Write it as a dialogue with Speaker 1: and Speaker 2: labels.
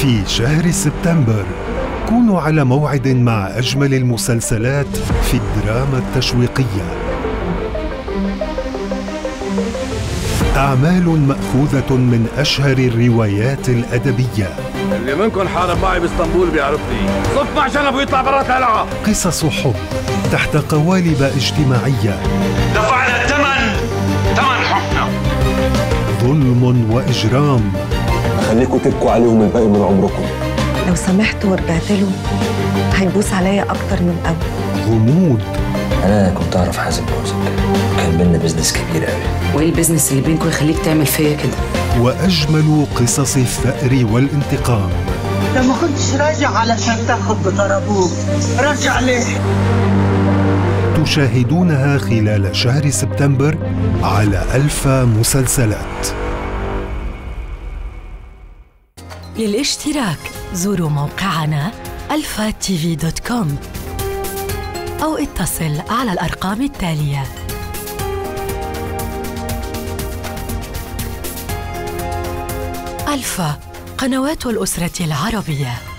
Speaker 1: في شهر سبتمبر. كونوا على موعد مع أجمل المسلسلات في الدراما التشويقية. أعمال مأخوذة من أشهر الروايات الأدبية.
Speaker 2: اللي منكم حارب معي باسطنبول بيعرفني. صف مع شنب ويطلع برا القلعة
Speaker 1: قصص حب تحت قوالب اجتماعية.
Speaker 3: دفعنا الثمن ثمن حبنا.
Speaker 1: ظلم وإجرام
Speaker 4: خليكم تبكوا عليهم الباقي من عمركم.
Speaker 5: لو سمحت ورجعت له هيبوس عليا أكتر من الأول
Speaker 1: غموض.
Speaker 6: أنا كنت أعرف حازم جوزك كان بينا بزنس كبير قوي
Speaker 7: وإيه البيزنس اللي بينكم يخليك تعمل فيا كده؟
Speaker 1: وأجمل قصص الثأر والانتقام.
Speaker 8: لما ما كنتش راجع علشان تاخد بتار أبوك رجع ليه؟
Speaker 1: تشاهدونها خلال شهر سبتمبر على ألفا مسلسلات.
Speaker 9: للاشتراك. زوروا موقعنا الفا أو اتصل على الأرقام التالية. ألفا قنوات الأسرة العربية.